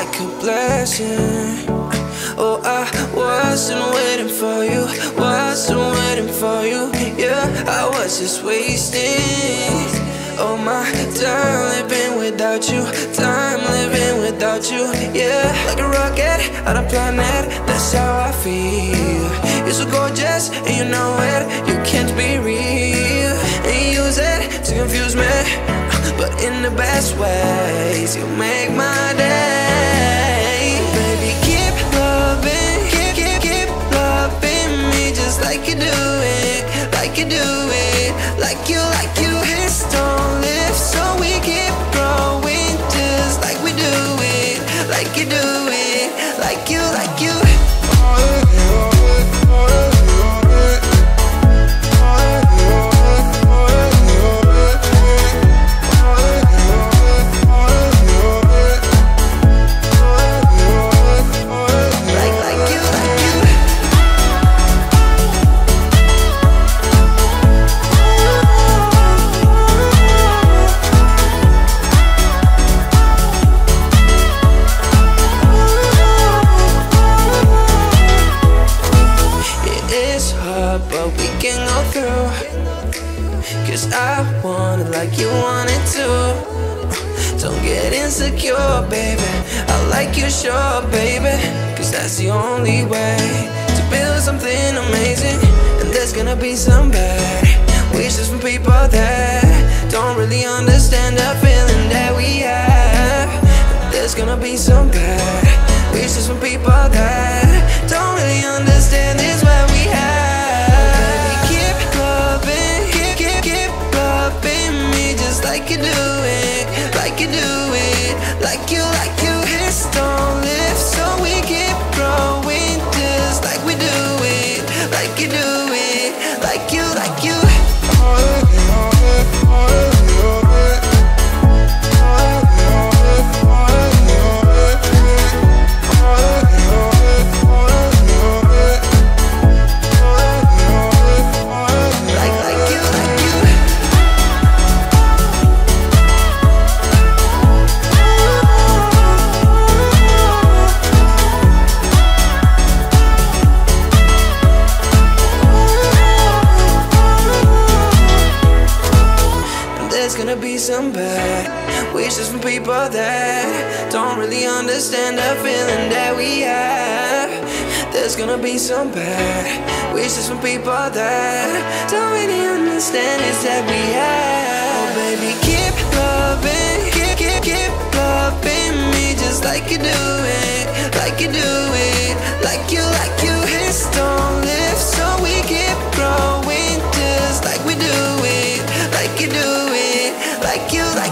like a blessing. Oh, I wasn't waiting for you, wasn't waiting for you. Yeah, I was just wasting. Oh my time living without you, time living without you. Yeah, like a rocket on a planet, that's how I feel. You're so gorgeous and you know it, you can't be real. And you use it to confuse me, but in the best ways. You make my day, like you do it, like you do it, like you like you. Hips don't lift, so we keep growing just like we do it, like you do it, like you like you. Cause I want it like you want it too. Don't get insecure, baby. I like you, sure, baby. Cause that's the only way to build something amazing. And there's gonna be some bad wishes from people that don't really understand the feeling that we have. There's gonna be some bad there's gonna be some bad wishes from people that don't really understand the feeling that we have. There's gonna be some bad wishes from people that don't really understand it's that we have. Oh, baby, keep loving, keep, keep, keep loving me just like you do it, like you do like you like